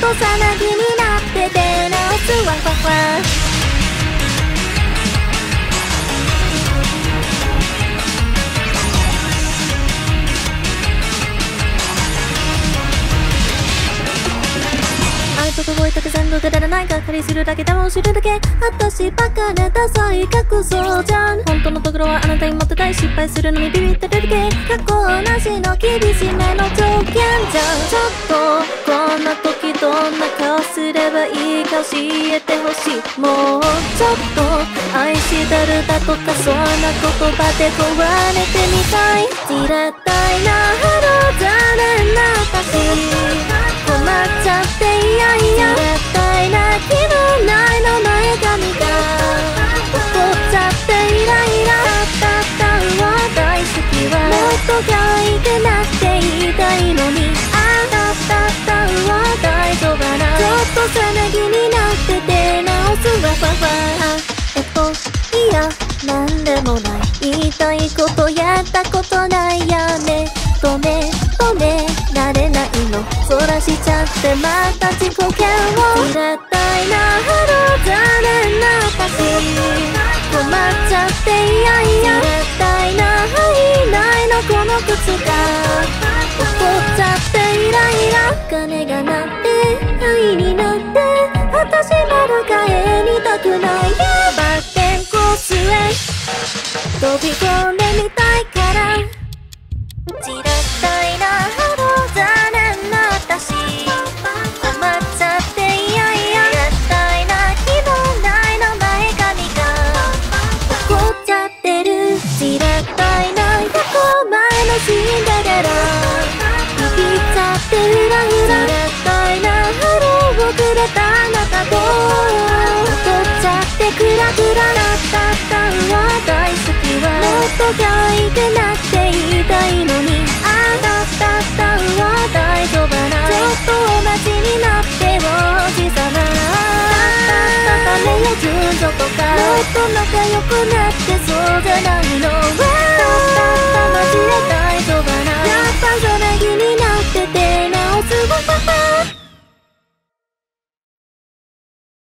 とさなぎになって出直すわわわと動いたく全部くだらないがかりするだけでも知るだけ。私バカなダサい隠そうじゃん。本当のところはあなたに持ってたい失敗するのにビビってるだけ。過去なしの厳しめの条件じゃん。ちょっと。こんな時どんな顔すればいいか教えてほしい。もうちょっと愛してるだとかそんな言葉で壊れてみたい。絶対なハロー直すわえっといやなんでもない。言いたいことやったことないやね。止め止められないの。そらしちゃってまた自己嫌悪。絶対なハロー残念な私困っちゃっていやいや。絶対なはいないのこの靴が怒っちゃってイライラ。鐘が鳴って愛にたしまだ帰りたくないやバッテンコスへ飛び込んでみたたあなたと取っちゃってクラクラなったったんは大好きはもっと可愛くなって言いたいのにあなたったんは大丈夫なちょっとお待ちになっておじさま。たたたためや順序とかもっと仲良くな